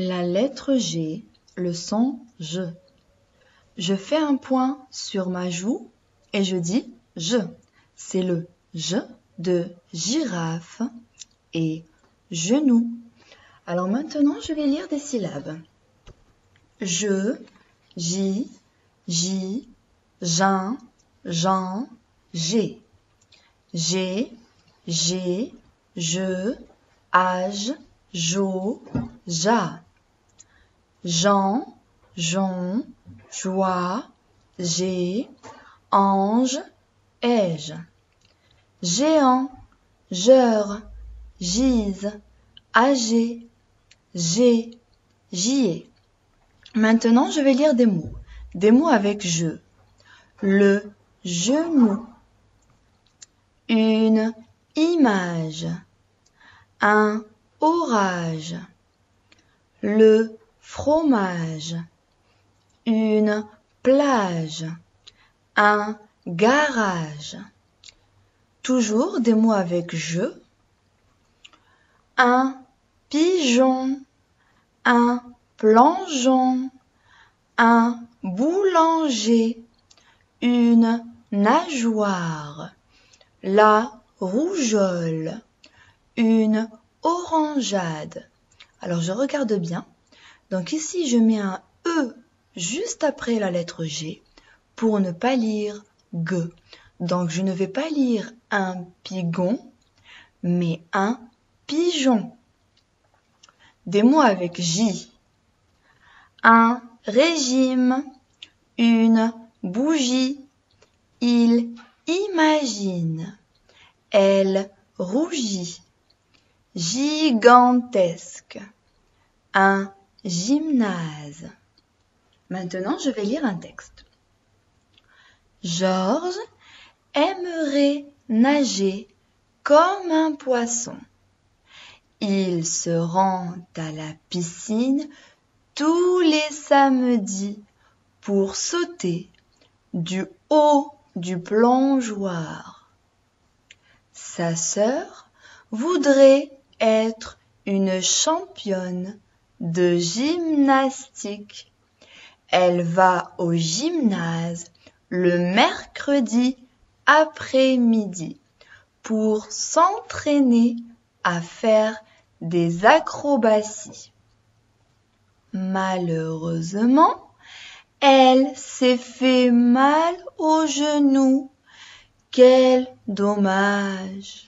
La lettre G, le son je. Je fais un point sur ma joue et je dis je. C'est le je de girafe et genou. Alors maintenant, je vais lire des syllabes. Je, j, j, j'un, jean, j'ai. J'ai, j'ai, je, âge, jo, ja. Jean, Jon, joie, j'ai, ange, ai-je. Géant, jeur, gise, âgé, j'ai, j'y ai. Maintenant, je vais lire des mots. Des mots avec je. Le genou. Une image. Un orage. Le fromage. Une plage. Un garage. Toujours des mots avec je. Un pigeon. Un plongeon. Un boulanger. Une nageoire. La rougeole. Une orangeade. Alors je regarde bien. Donc ici je mets un E juste après la lettre G pour ne pas lire G. Donc je ne vais pas lire un pigon, mais un pigeon. Des mots avec J. Un régime, une bougie. Il imagine. Elle rougit. Gigantesque. Un gymnase. Maintenant, je vais lire un texte. Georges aimerait nager comme un poisson. Il se rend à la piscine tous les samedis pour sauter du haut du plongeoir. Sa sœur voudrait être une championne de gymnastique. Elle va au gymnase le mercredi après-midi pour s'entraîner à faire des acrobaties. Malheureusement, elle s'est fait mal au genou. Quel dommage.